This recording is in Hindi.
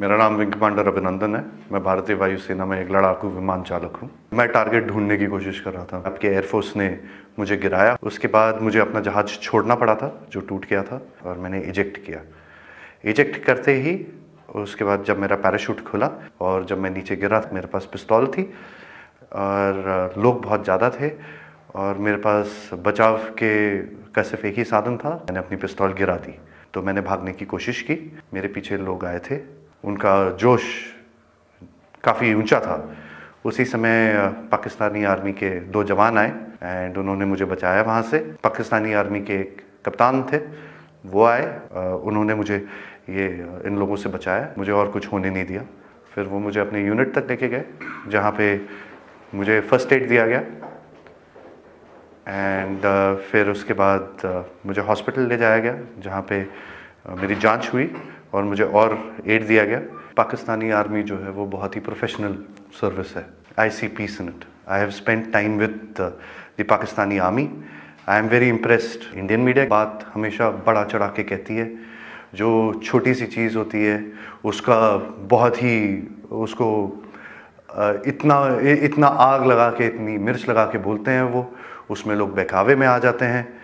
मेरा नाम विंग कमांडर अभिनंदन है। मैं भारतीय वायुसेना में एक लड़ाकू विमान चालक हूँ। मैं टारगेट ढूँढने की कोशिश कर रहा था। आपके एयरफोर्स ने मुझे गिराया। उसके बाद मुझे अपना जहाज़ छोड़ना पड़ा था, जो टूट गया था, और मैंने इजेक्ट किया। इजेक्ट करते ही उसके बाद जब मेरा पैराशूट खुला और जब मैं नीचे गिरा, मेरे पास पिस्तौल थी और लोग बहुत ज़्यादा थे और मेरे पास बचाव के का सिर्फ़ एक ही साधन था। मैंने अपनी पिस्तौल गिरा दी। तो मैंने भागने की कोशिश की। मेरे पीछे लोग आए थे। उनका जोश काफ़ी ऊँचा था। उसी समय पाकिस्तानी आर्मी के दो जवान आए एंड उन्होंने मुझे बचाया वहाँ से। पाकिस्तानी आर्मी के एक कप्तान थे वो आए उन्होंने मुझे ये इन लोगों से बचाया। मुझे और कुछ होने नहीं दिया। फिर वो मुझे अपने यूनिट तक लेके गए जहाँ पे मुझे फ़र्स्ट एड दिया गया। एंड uh, फिर उसके बाद uh, मुझे हॉस्पिटल ले जाया गया जहाँ पे uh, मेरी जाँच हुई। और मुझे और एड दिया गया। पाकिस्तानी आर्मी जो है वो बहुत ही प्रोफेशनल सर्विस है। I see peace in it I have spend time with the Pakistani army I am very impressed Indian media बात हमेशा बड़ा चढ़ा के कहती है। जो छोटी सी चीज़ होती है, उसका बहुत ही, उसको इतना इतना आग लगा के, इतनी मिर्च लगा के बोलते हैं वो, उसमें लोग बहकावे में आ जाते हैं।